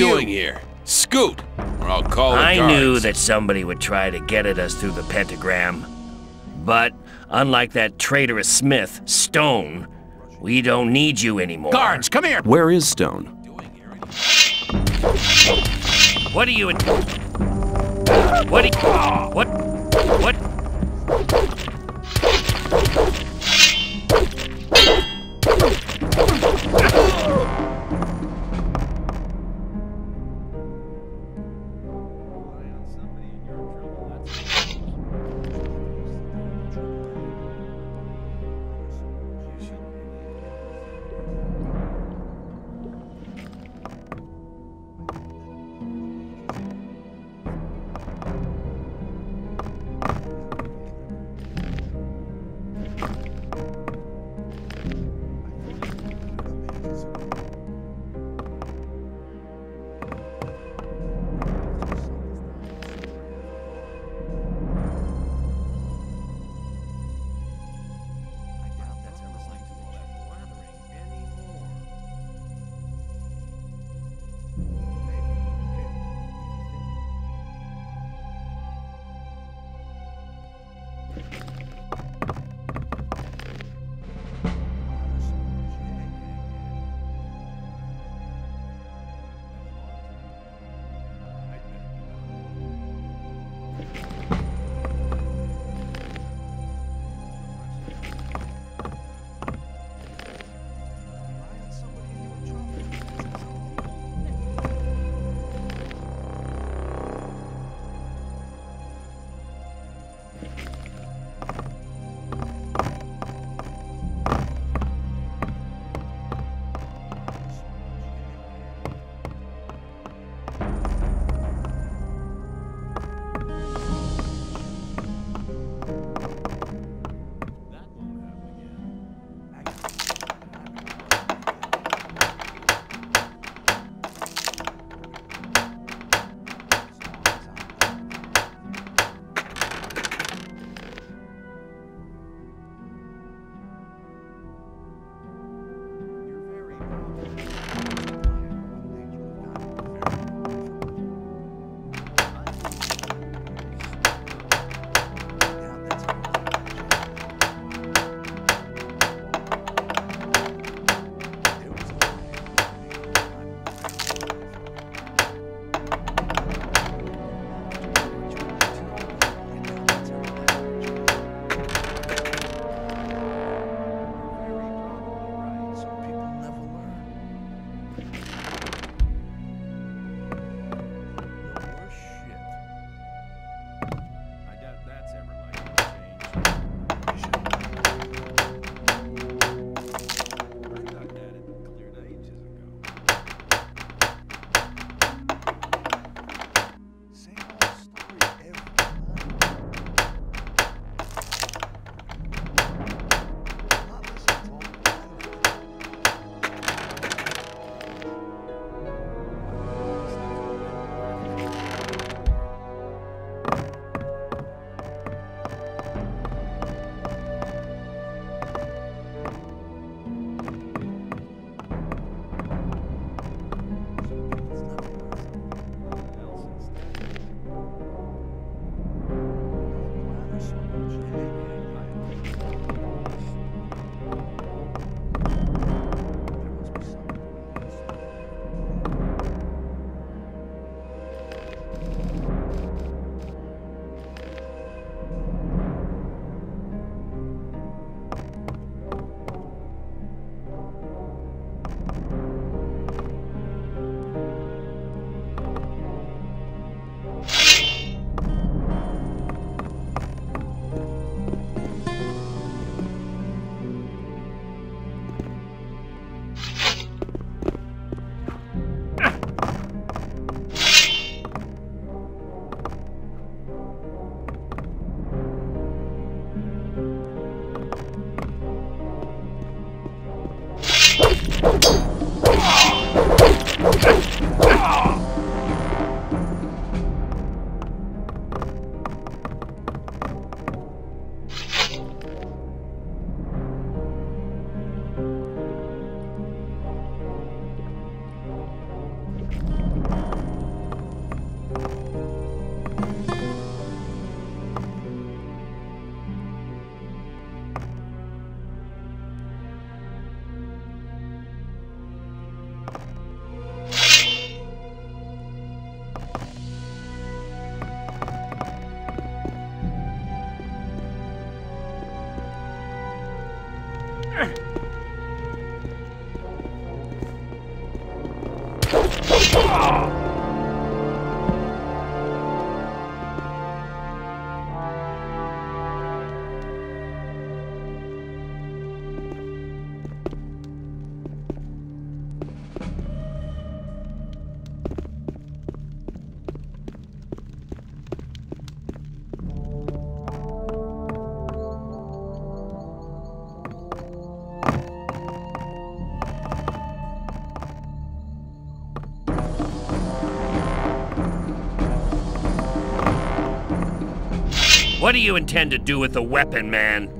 you doing here? Scoot, or I'll call the I guards. knew that somebody would try to get at us through the pentagram. But, unlike that traitorous Smith, Stone, we don't need you anymore. Guards, come here! Where is Stone? What are you... What are you... What... What... What do you intend to do with the weapon, man?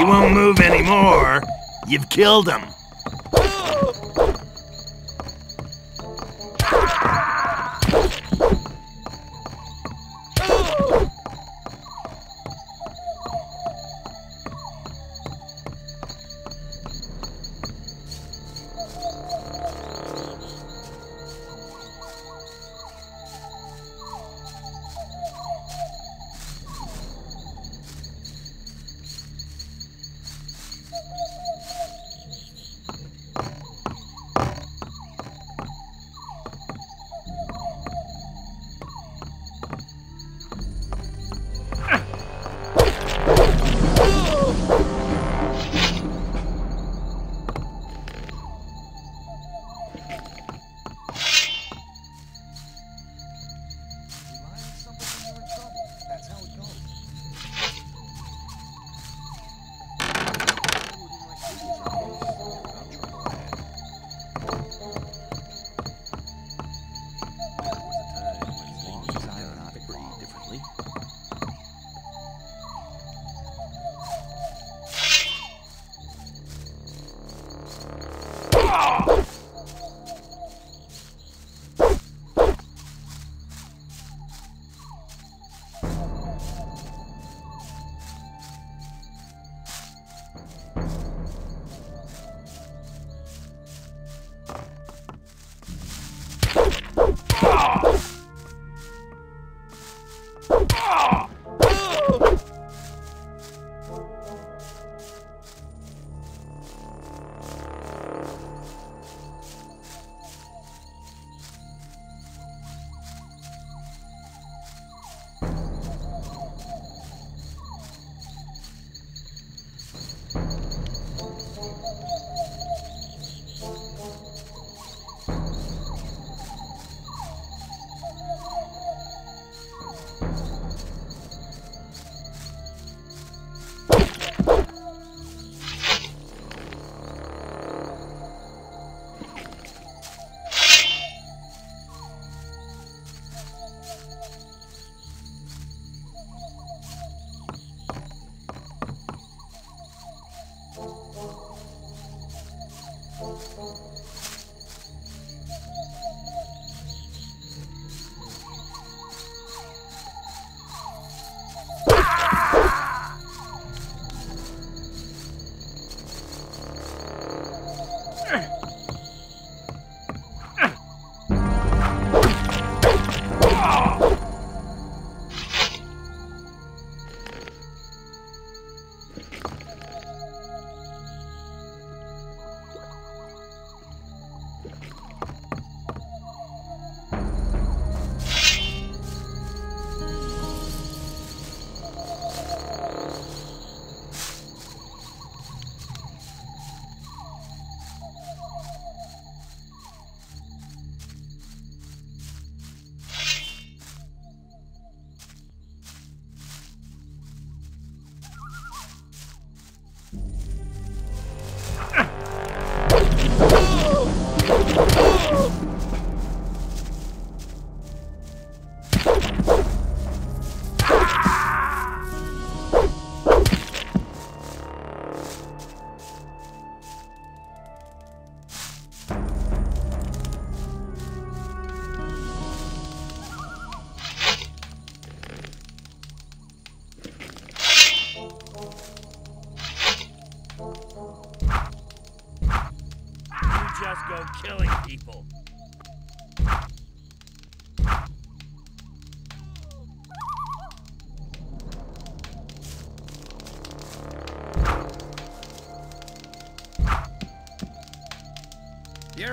He won't move anymore. You've killed him.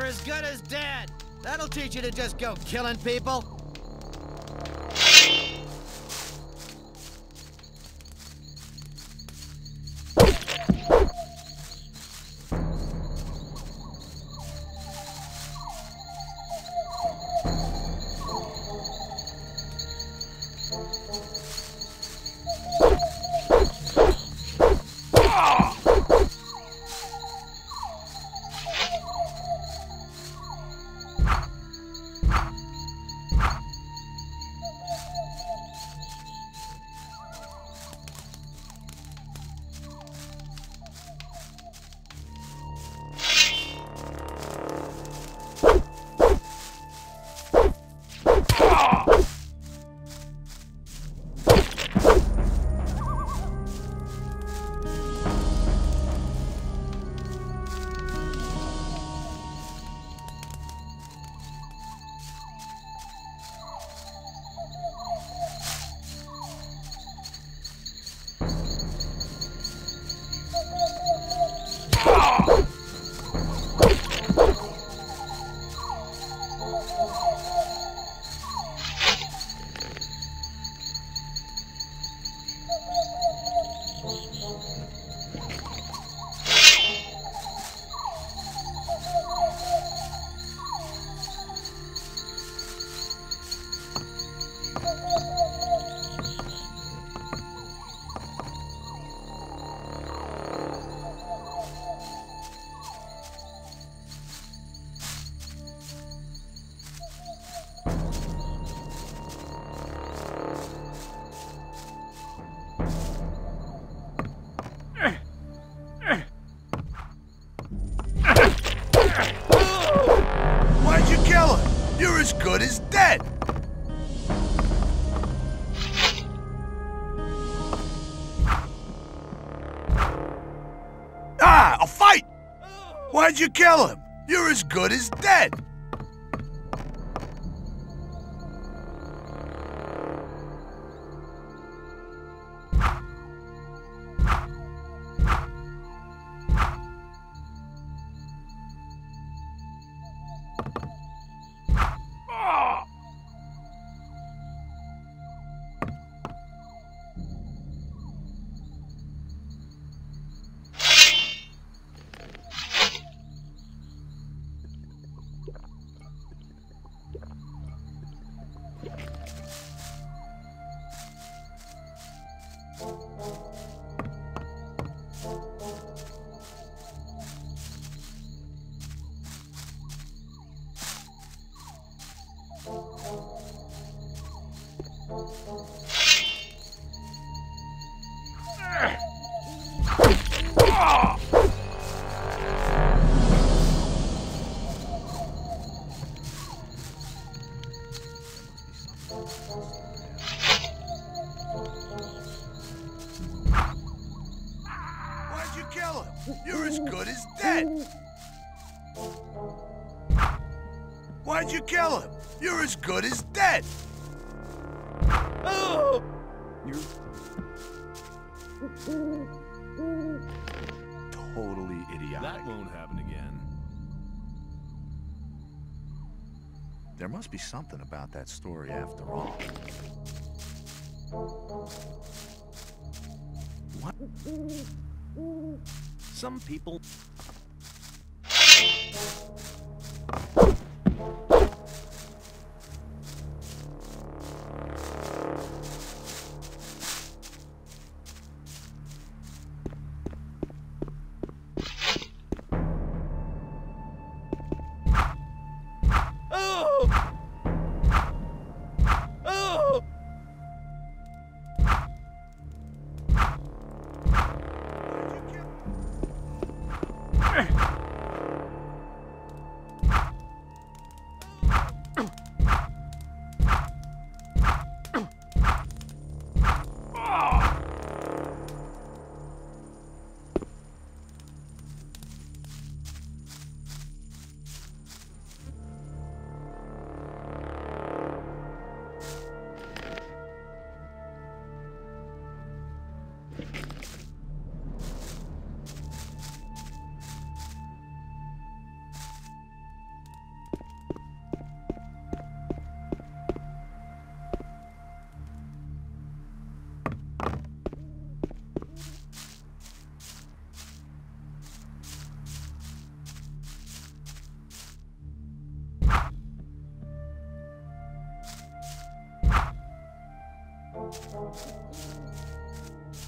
As good as dead. That'll teach you to just go killing people. You kill him? You're as good as dead. Kill him? You're as good as dead. Oh! You're totally idiotic. That won't happen again. There must be something about that story after all. What? Some people.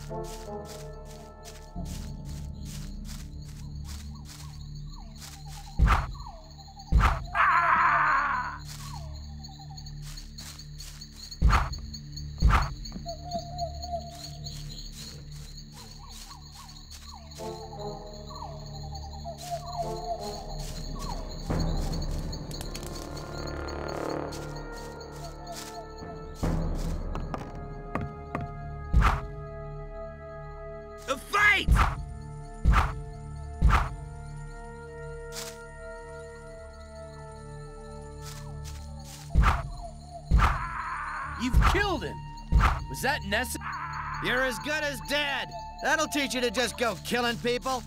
Killed him. Was that necessary? You're as good as dead. That'll teach you to just go killing people.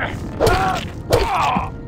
That was unnecessary. You'll have to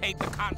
take the consequences.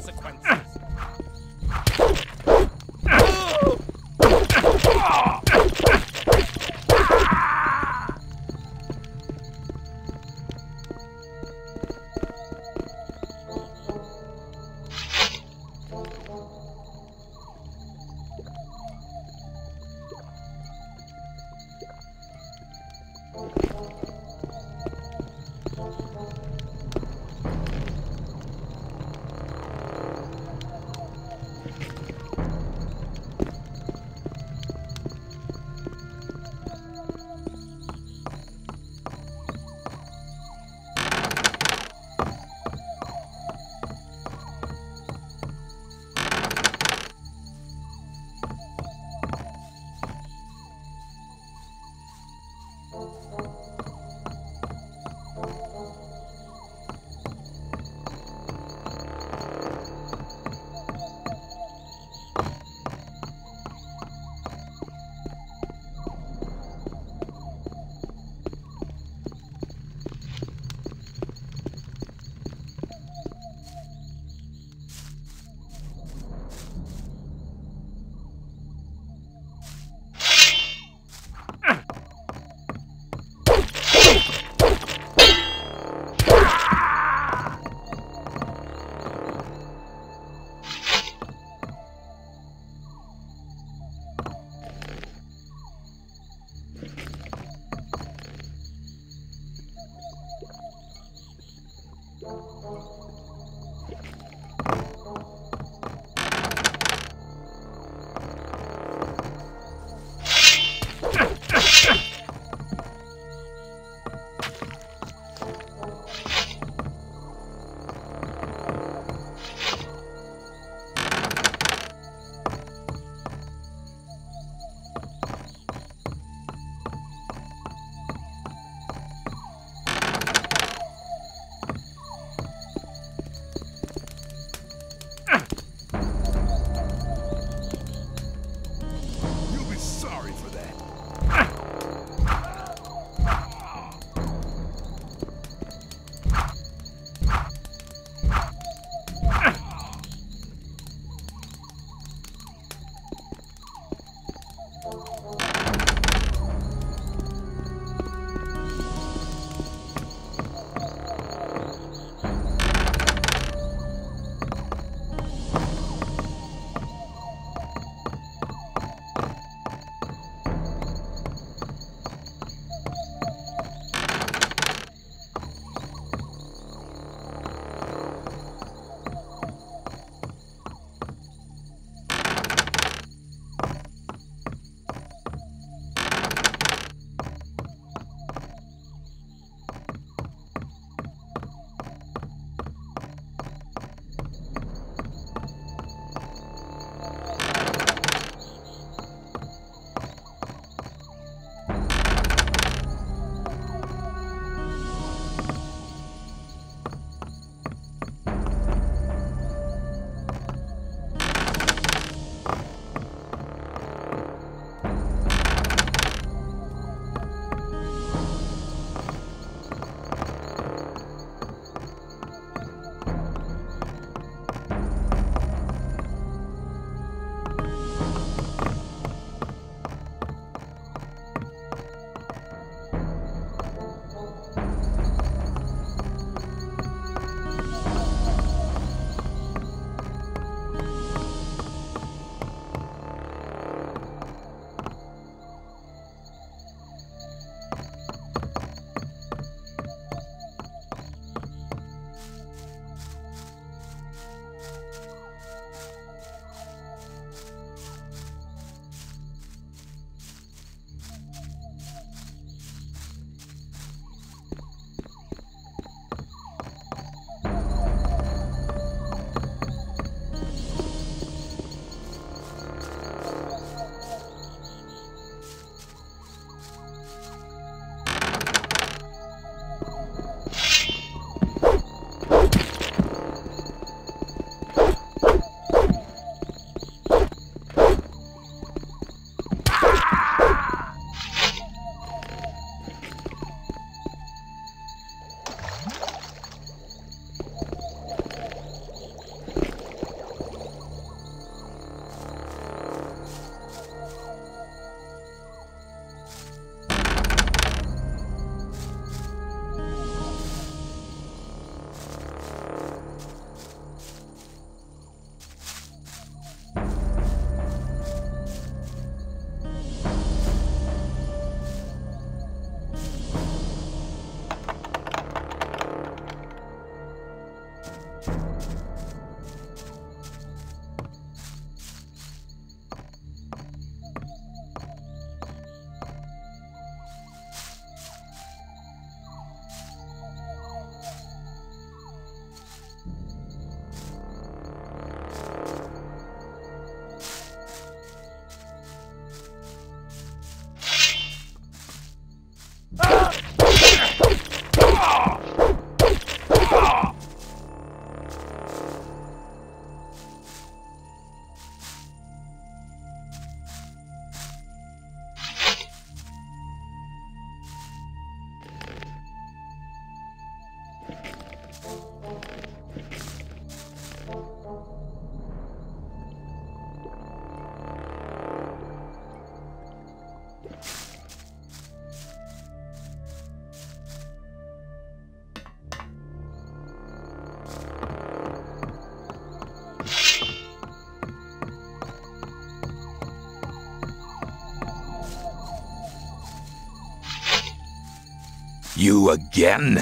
You again?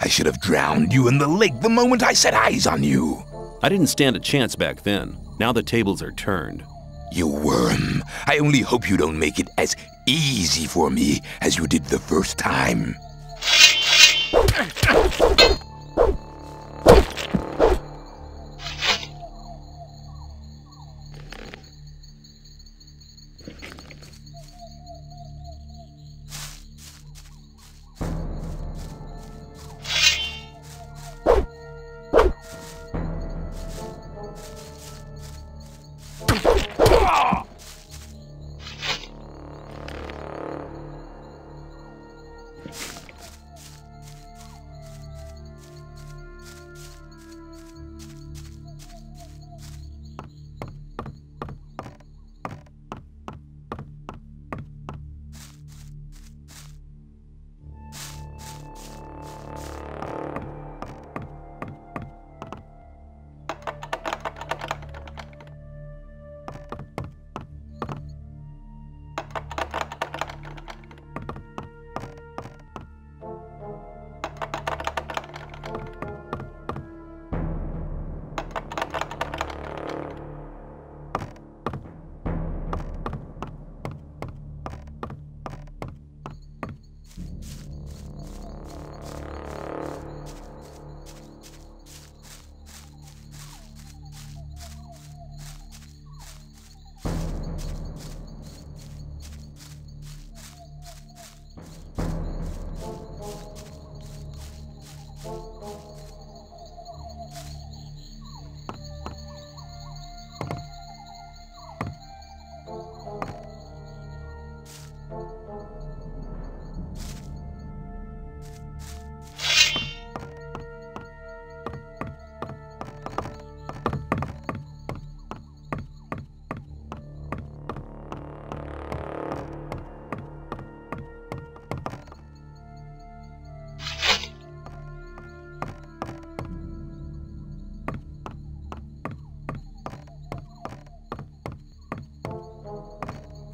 I should have drowned you in the lake the moment I set eyes on you. I didn't stand a chance back then. Now the tables are turned. You worm. I only hope you don't make it as easy for me as you did the first time.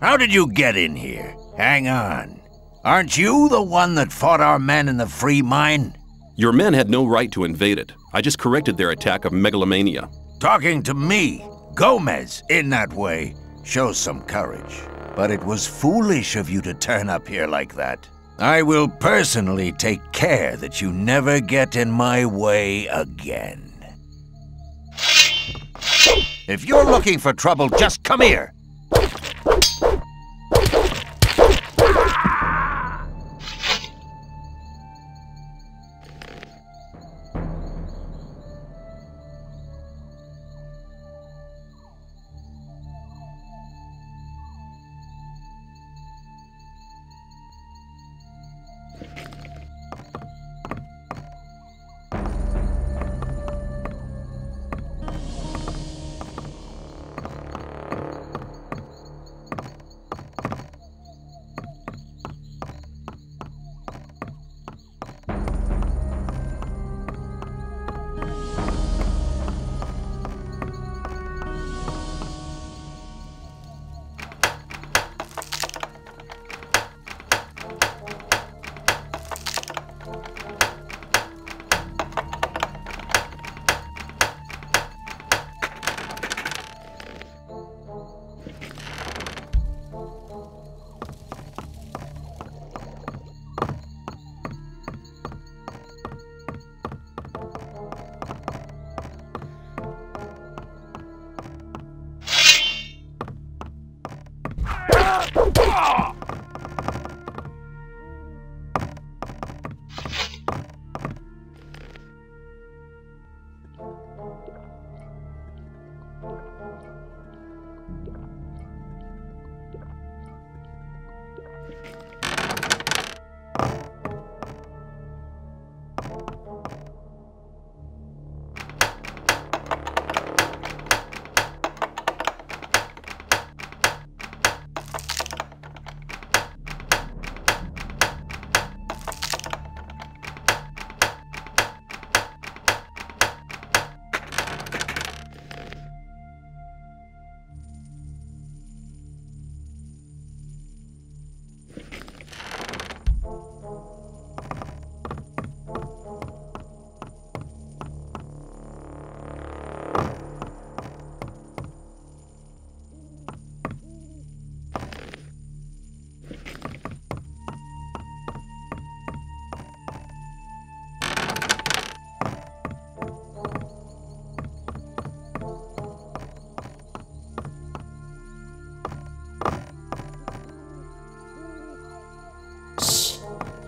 How did you get in here? Hang on. Aren't you the one that fought our men in the free mine? Your men had no right to invade it. I just corrected their attack of megalomania. Talking to me, Gomez, in that way, shows some courage. But it was foolish of you to turn up here like that. I will personally take care that you never get in my way again. If you're looking for trouble, just come here.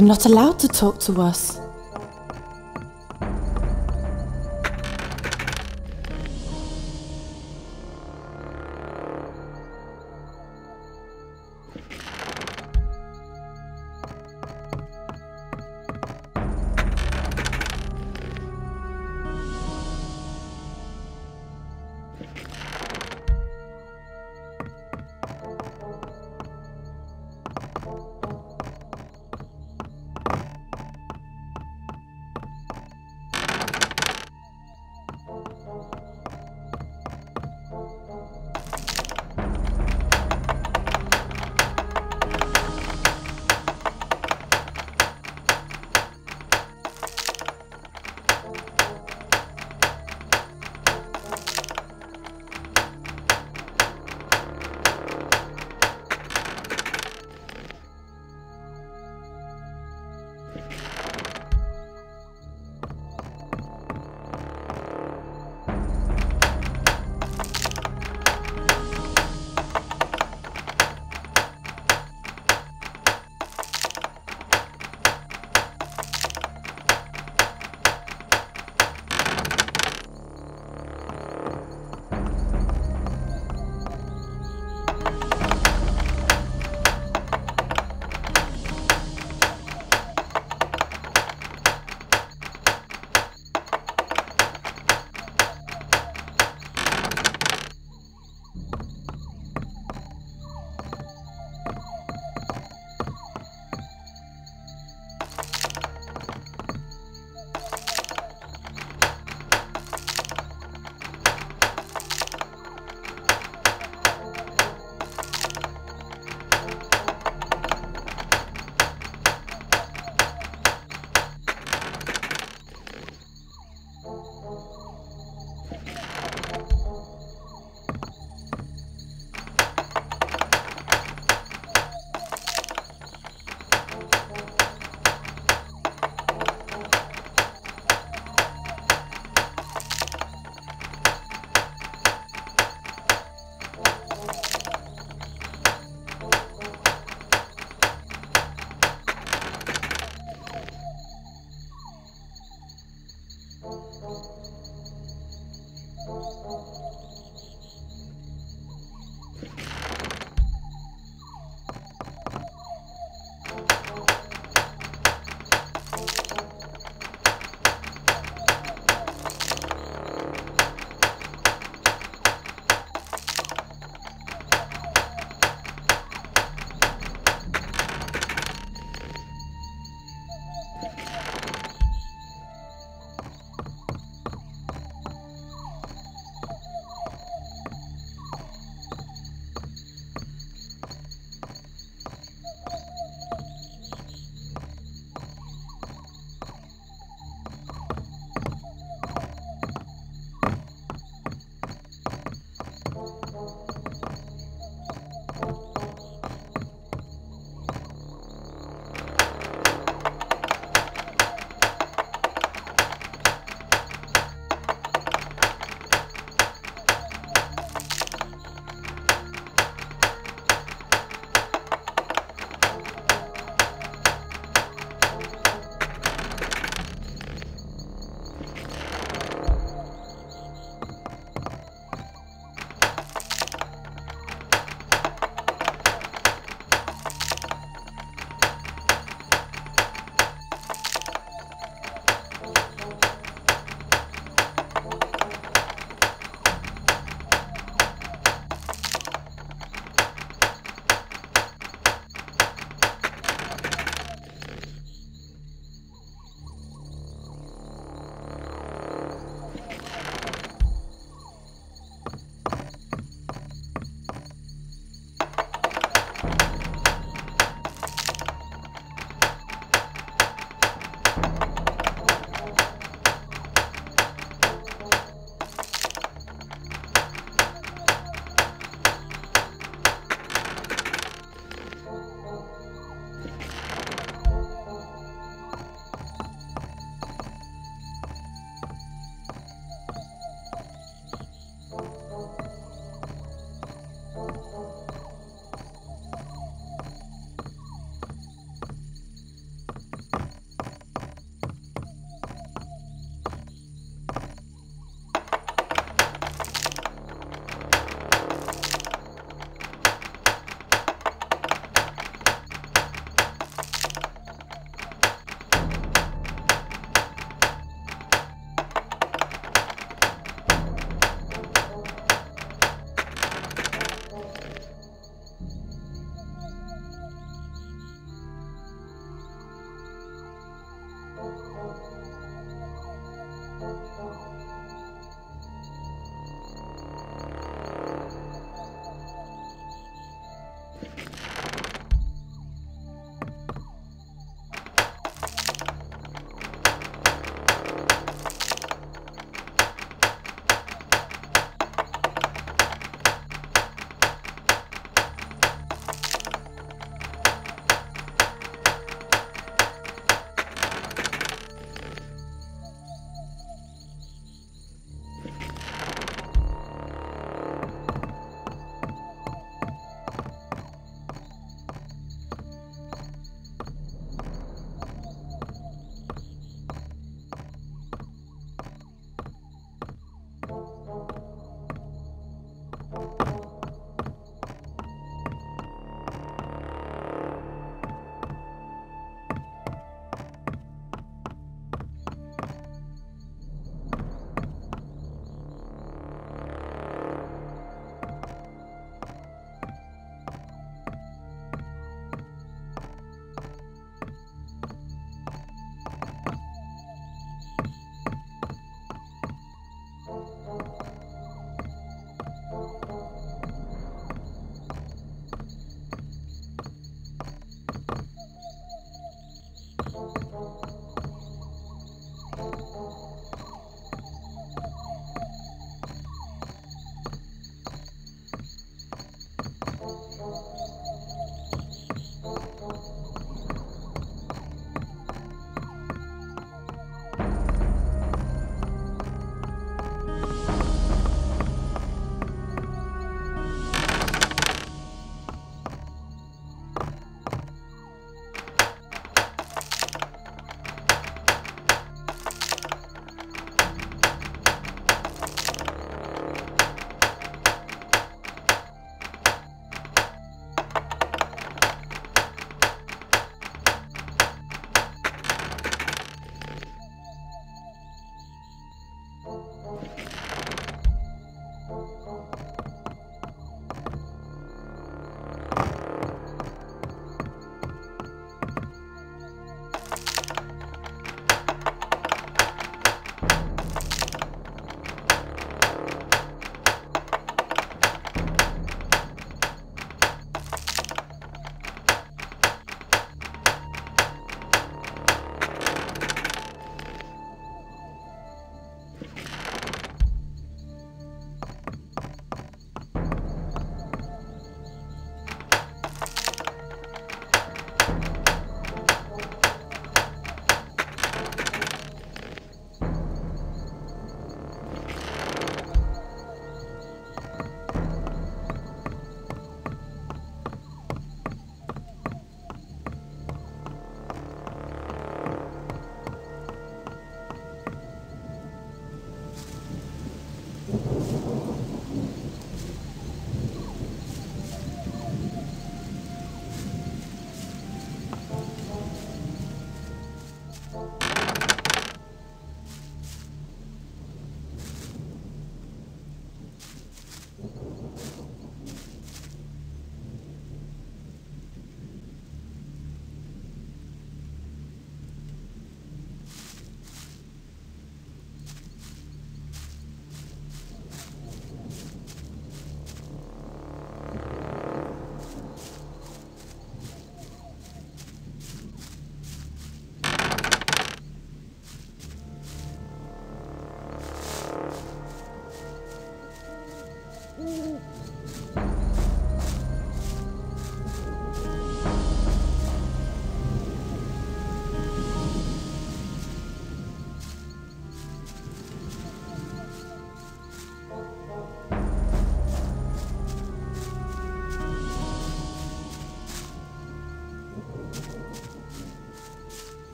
You're not allowed to talk to us.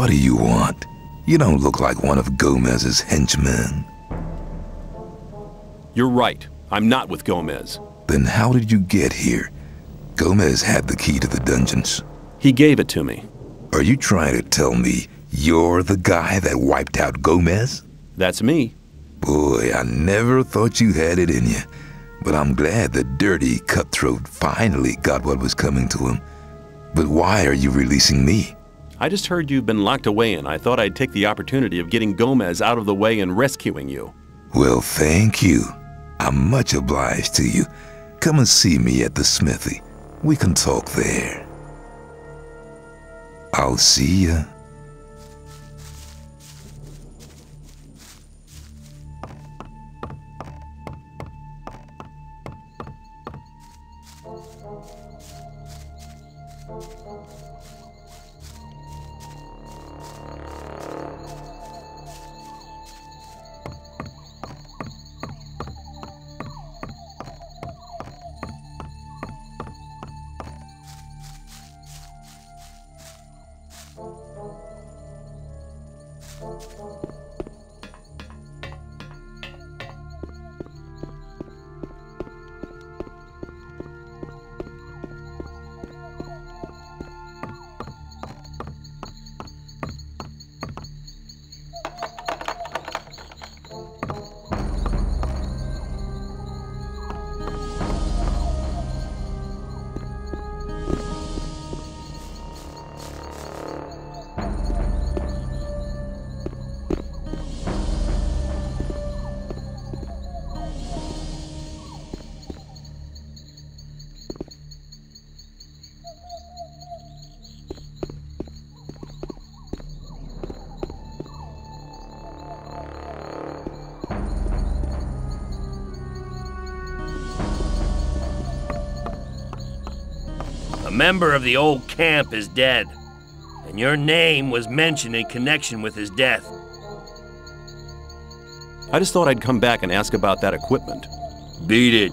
What do you want? You don't look like one of Gomez's henchmen. You're right. I'm not with Gomez. Then how did you get here? Gomez had the key to the dungeons. He gave it to me. Are you trying to tell me you're the guy that wiped out Gomez? That's me. Boy, I never thought you had it in you. But I'm glad the dirty cutthroat finally got what was coming to him. But why are you releasing me? I just heard you've been locked away, and I thought I'd take the opportunity of getting Gomez out of the way and rescuing you. Well, thank you. I'm much obliged to you. Come and see me at the smithy. We can talk there. I'll see ya. The old camp is dead, and your name was mentioned in connection with his death. I just thought I'd come back and ask about that equipment. Beat it.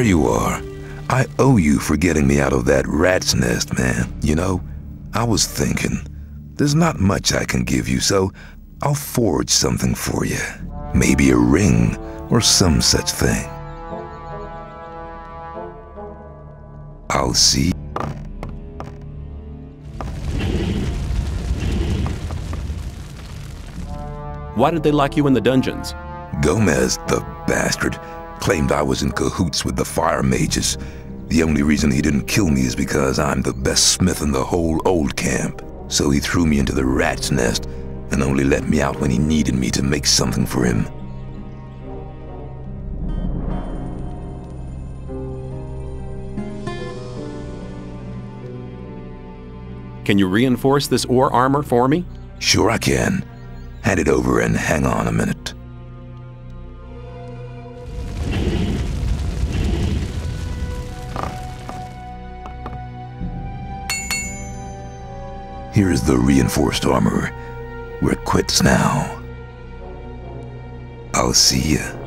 There you are. I owe you for getting me out of that rat's nest, man. You know, I was thinking, there's not much I can give you, so I'll forge something for you. Maybe a ring or some such thing. I'll see. Why did they lock you in the dungeons? Gomez, the bastard, claimed I was in cahoots with the fire mages. The only reason he didn't kill me is because I'm the best smith in the whole old camp. So he threw me into the rat's nest and only let me out when he needed me to make something for him. Can you reinforce this ore armor for me? Sure I can. Hand it over and hang on a minute. Here is the reinforced armor. We're quits now. I'll see you